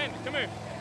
Ben, come here.